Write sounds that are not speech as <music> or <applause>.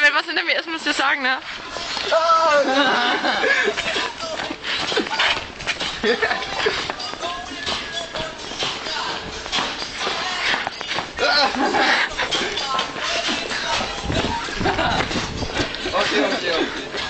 Ey, wenn was hinter mir ist, musst du sagen, ne? <laughs> okay, okay, okay.